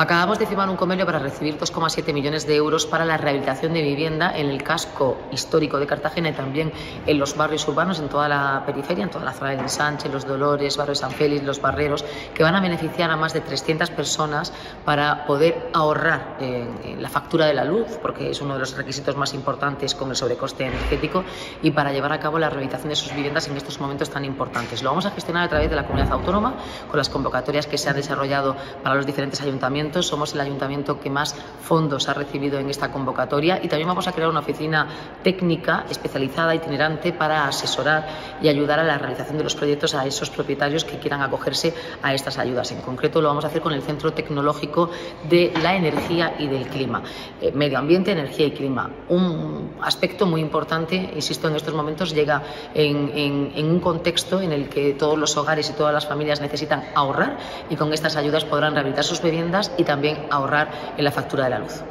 Acabamos de firmar un convenio para recibir 2,7 millones de euros para la rehabilitación de vivienda en el casco histórico de Cartagena y también en los barrios urbanos, en toda la periferia, en toda la zona del Sánchez, Los Dolores, Barrio San Félix, Los Barreros, que van a beneficiar a más de 300 personas para poder ahorrar en la factura de la luz, porque es uno de los requisitos más importantes con el sobrecoste energético, y para llevar a cabo la rehabilitación de sus viviendas en estos momentos tan importantes. Lo vamos a gestionar a través de la comunidad autónoma, con las convocatorias que se han desarrollado para los diferentes ayuntamientos somos el ayuntamiento que más fondos ha recibido en esta convocatoria y también vamos a crear una oficina técnica especializada, itinerante, para asesorar y ayudar a la realización de los proyectos a esos propietarios que quieran acogerse a estas ayudas. En concreto lo vamos a hacer con el Centro Tecnológico de la Energía y del Clima. Eh, medio ambiente, energía y clima. Un aspecto muy importante, insisto, en estos momentos llega en, en un contexto en el que todos los hogares y todas las familias necesitan ahorrar y con estas ayudas podrán rehabilitar sus viviendas y también ahorrar en la factura de la luz.